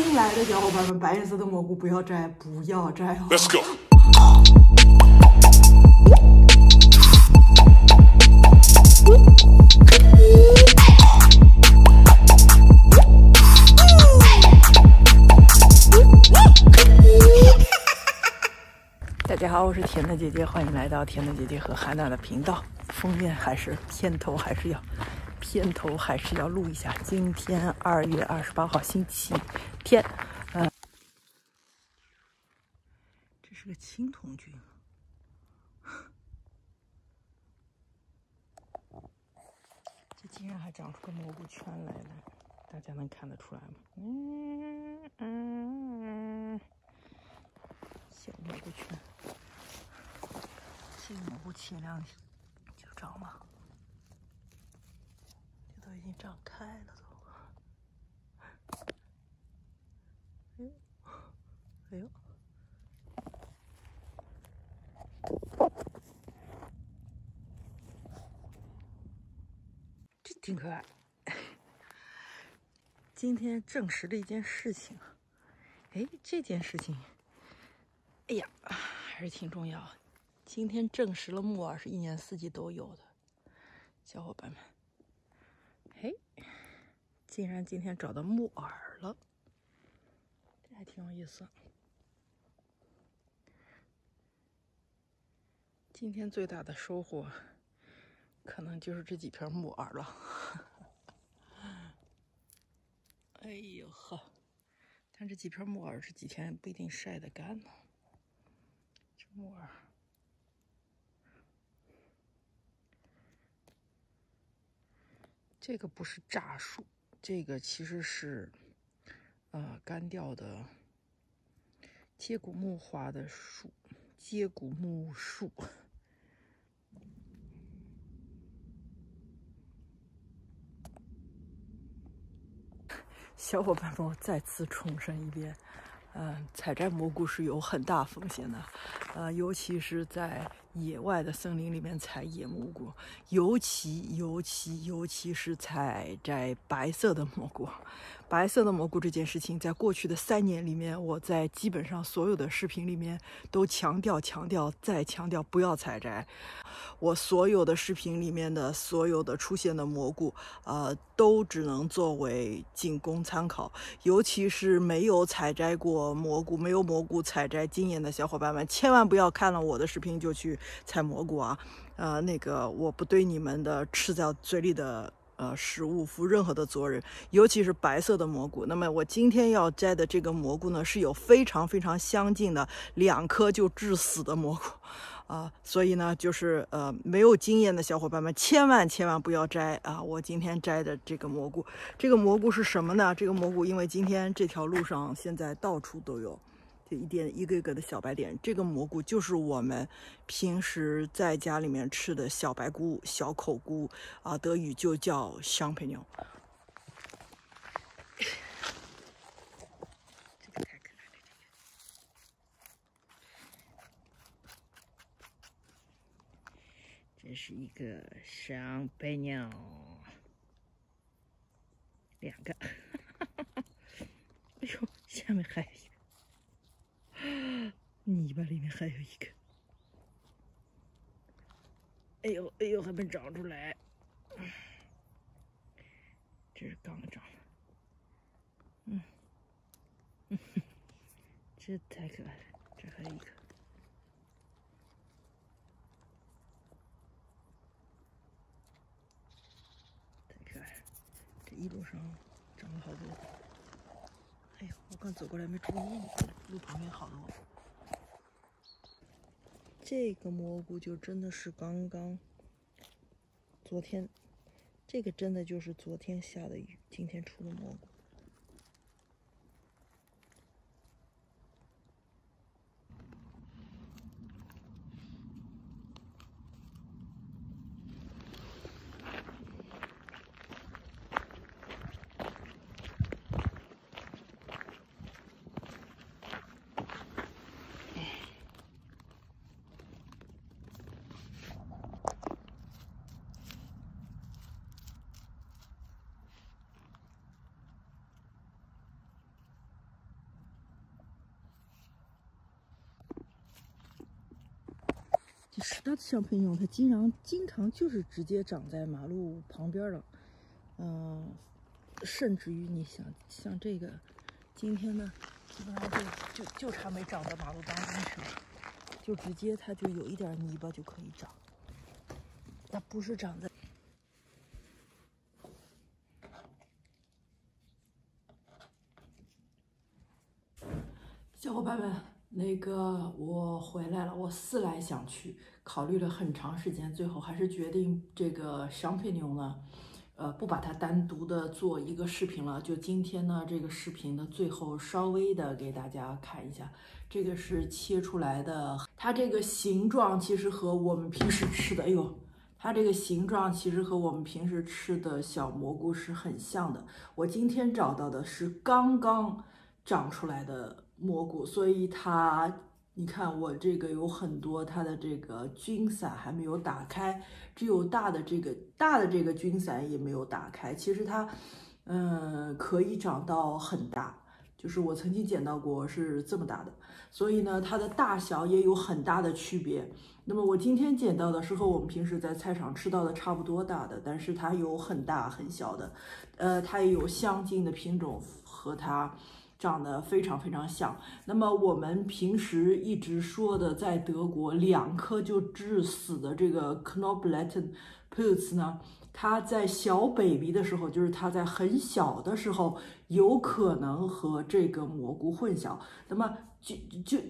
新来的小伙伴们，白颜色的蘑菇不要摘，不要摘哦。Let's go. 大家好，我是甜的姐姐，欢迎来到甜的姐姐和韩娜的频道。封面还是片头还是要片头还是要录一下。今天二月二十八号星期天，嗯、这是个青铜菌，这竟然还长出个蘑菇圈来了，大家能看得出来吗？嗯嗯，小蘑菇圈。这个蘑菇前两天就长嘛，这都已经长开了都。哎呦，哎呦，这挺可爱。今天证实了一件事情，哎，这件事情，哎呀，还是挺重要。今天证实了木耳是一年四季都有的，小伙伴们，竟然今天找到木耳了，这还挺有意思。今天最大的收获，可能就是这几片木耳了。哎呦呵，但这几片木耳这几天不一定晒得干呢，这木耳。这个不是柞树，这个其实是呃干掉的接骨木花的树，接骨木树。小伙伴们，我再次重申一遍，嗯、采摘蘑菇是有很大风险的，呃，尤其是在野外的森林里面采野蘑菇，尤其尤其尤其是采摘白色的蘑菇。白色的蘑菇这件事情，在过去的三年里面，我在基本上所有的视频里面都强调、强调、再强调不要采摘。我所有的视频里面的所有的出现的蘑菇，呃，都只能作为仅供参考。尤其是没有采摘过蘑菇、没有蘑菇采摘经验的小伙伴们，千万不要看了我的视频就去采蘑菇啊！呃，那个我不对你们的吃在嘴里的。呃，食物负任何的责任，尤其是白色的蘑菇。那么我今天要摘的这个蘑菇呢，是有非常非常相近的两颗就致死的蘑菇，啊、所以呢，就是呃没有经验的小伙伴们，千万千万不要摘啊！我今天摘的这个蘑菇，这个蘑菇是什么呢？这个蘑菇因为今天这条路上现在到处都有。就一点一个一个的小白点，这个蘑菇就是我们平时在家里面吃的小白菇、小口菇啊，德语就叫香培牛。这个太可爱了，这个。这是一个香培鸟，两个。哎呦，下面还有一个。泥巴里面还有一个，哎呦哎呦，还没长出来，这是刚长的，嗯，嗯，这太可爱了，这还有一个，太可爱了，这一路上长了好多，哎呦，我刚走过来没注意，路旁边好多。这个蘑菇就真的是刚刚，昨天，这个真的就是昨天下的雨，今天出的蘑菇。其他的香槟妞它经常经常就是直接长在马路旁边了，嗯，甚至于你想像这个，今天呢，基本上就就就差没长到马路当中去了，就直接它就有一点泥巴就可以长，它不是长在。小伙伴们，那个我回来了，我思来想去，考虑了很长时间，最后还是决定这个商品牛呢，呃，不把它单独的做一个视频了。就今天呢，这个视频的最后稍微的给大家看一下，这个是切出来的，它这个形状其实和我们平时吃的，哎呦，它这个形状其实和我们平时吃的小蘑菇是很像的。我今天找到的是刚刚长出来的。蘑菇，所以它，你看我这个有很多它的这个菌伞还没有打开，只有大的这个大的这个菌伞也没有打开。其实它，嗯，可以长到很大，就是我曾经捡到过是这么大的，所以呢，它的大小也有很大的区别。那么我今天捡到的是和我们平时在菜场吃到的差不多大的，但是它有很大很小的，呃，它也有相近的品种和它。长得非常非常像。那么我们平时一直说的，在德国两颗就致死的这个 Knoblauch Pilz 呢，它在小 baby 的时候，就是它在很小的时候，有可能和这个蘑菇混淆。那么就就就。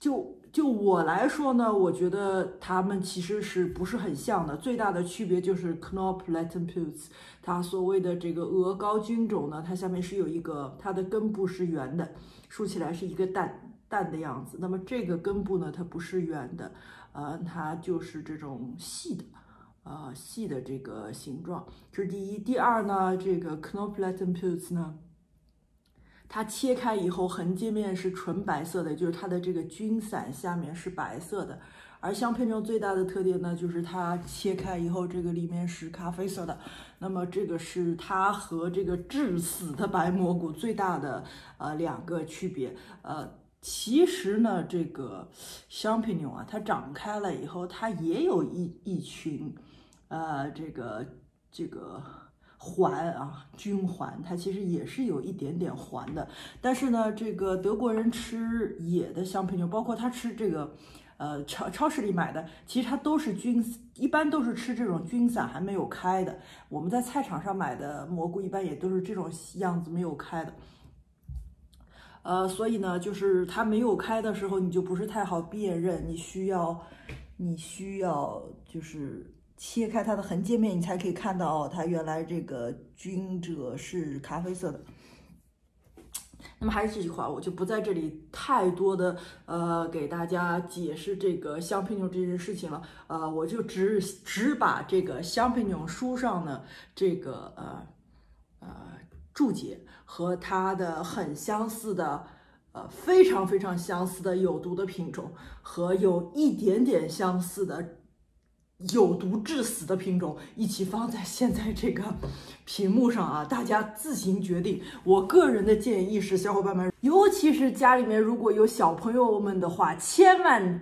就就我来说呢，我觉得它们其实是不是很像的。最大的区别就是 Knoblauchpilz，它所谓的这个鹅膏菌种呢，它下面是有一个，它的根部是圆的，竖起来是一个蛋蛋的样子。那么这个根部呢，它不是圆的，呃，它就是这种细的，呃，细的这个形状。这是第一。第二呢，这个 Knoblauchpilz 呢。它切开以后，横截面是纯白色的，就是它的这个菌伞下面是白色的。而香片种最大的特点呢，就是它切开以后，这个里面是咖啡色的。那么这个是它和这个致死的白蘑菇最大的呃两个区别。呃，其实呢，这个香片种啊，它长开了以后，它也有一一群，呃，这个这个。环啊，菌环，它其实也是有一点点环的。但是呢，这个德国人吃野的香槟牛，包括他吃这个，呃，超超市里买的，其实它都是菌，一般都是吃这种菌伞还没有开的。我们在菜场上买的蘑菇，一般也都是这种样子没有开的。呃，所以呢，就是它没有开的时候，你就不是太好辨认，你需要，你需要就是。切开它的横截面，你才可以看到哦它原来这个菌褶是咖啡色的。那么还是这句话，我就不在这里太多的呃给大家解释这个香槟牛这件事情了。呃，我就只只把这个香槟牛书上的这个呃呃注解和它的很相似的呃非常非常相似的有毒的品种和有一点点相似的。有毒致死的品种一起放在现在这个屏幕上啊，大家自行决定。我个人的建议是，小伙伴们，尤其是家里面如果有小朋友们的话，千万。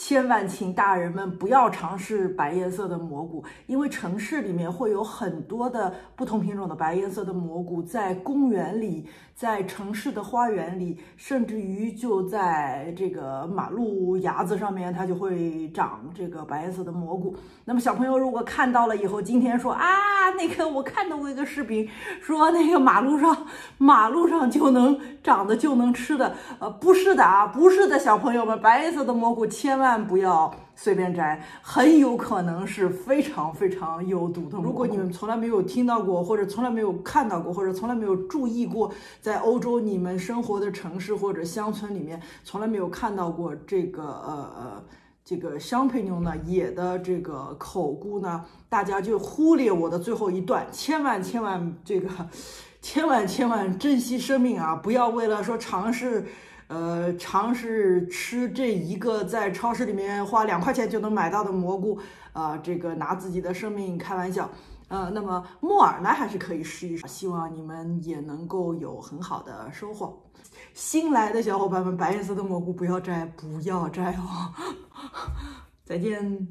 千万请大人们不要尝试白颜色的蘑菇，因为城市里面会有很多的不同品种的白颜色的蘑菇，在公园里，在城市的花园里，甚至于就在这个马路牙子上面，它就会长这个白颜色的蘑菇。那么小朋友如果看到了以后，今天说啊，那个我看到过一个视频，说那个马路上马路上就能长的就能吃的，呃，不是的啊，不是的，小朋友们，白颜色的蘑菇千万。万不要随便摘，很有可能是非常非常有毒的。如果你们从来没有听到过，或者从来没有看到过，或者从来没有注意过，在欧洲你们生活的城市或者乡村里面，从来没有看到过这个呃呃这个香佩牛呢野的这个口菇呢，大家就忽略我的最后一段，千万千万这个千万千万珍惜生命啊！不要为了说尝试。呃，尝试吃这一个在超市里面花两块钱就能买到的蘑菇，啊，这个拿自己的生命开玩笑，呃，那么木耳呢，还是可以试一试，希望你们也能够有很好的收获。新来的小伙伴们，白颜色的蘑菇不要摘，不要摘哦。再见。